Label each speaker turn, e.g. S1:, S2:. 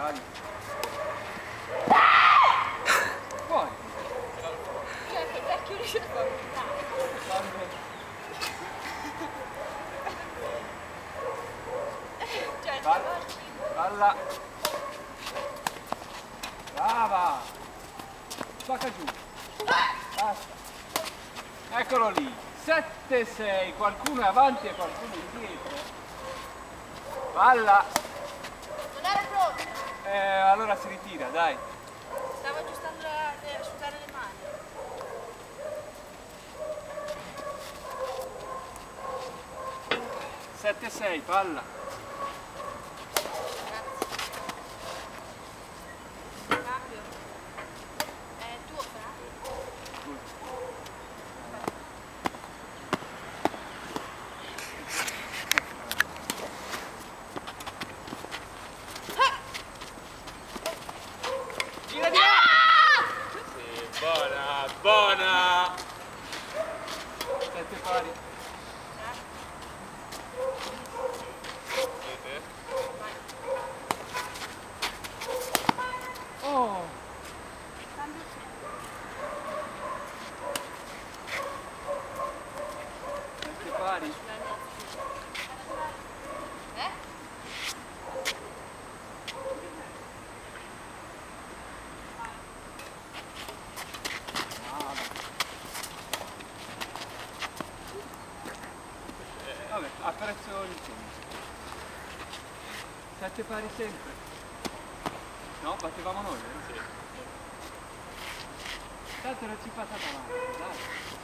S1: Tagli.
S2: Buoni. Perché riesce a Palla. Brava. Spacca giù. Basta. Eccolo lì. 7-6. Qualcuno è avanti e qualcuno indietro. Palla. Eh, allora si ritira, dai.
S1: Stavo aggiustando la, le, asciugare le mani.
S2: Sette sei, palla. Buona, buona! Sette pari. Oh!
S1: Cambio sempre.
S2: Sette pari. Vabbè, apprezzo il segno. Sette pari sempre. No, battevamo noi, vero? Sì. Tanto non ci passate avanti, dai.